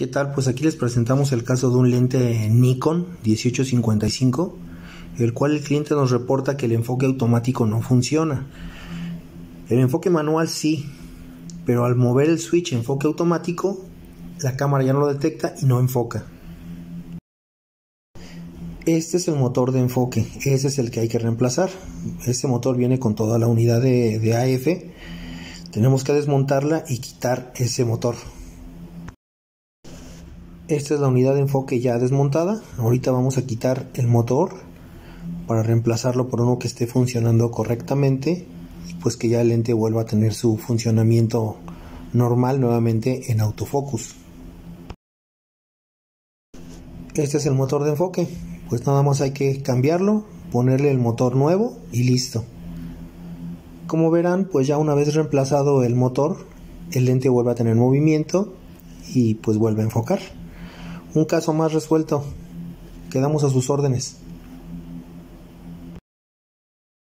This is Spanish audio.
¿Qué tal? Pues aquí les presentamos el caso de un lente Nikon 1855, el cual el cliente nos reporta que el enfoque automático no funciona. El enfoque manual sí, pero al mover el switch enfoque automático, la cámara ya no lo detecta y no enfoca. Este es el motor de enfoque, ese es el que hay que reemplazar. Este motor viene con toda la unidad de, de AF. Tenemos que desmontarla y quitar ese motor. Esta es la unidad de enfoque ya desmontada. Ahorita vamos a quitar el motor para reemplazarlo por uno que esté funcionando correctamente pues que ya el lente vuelva a tener su funcionamiento normal nuevamente en autofocus. Este es el motor de enfoque. Pues nada más hay que cambiarlo, ponerle el motor nuevo y listo. Como verán, pues ya una vez reemplazado el motor, el lente vuelve a tener movimiento y pues vuelve a enfocar. Un caso más resuelto. Quedamos a sus órdenes.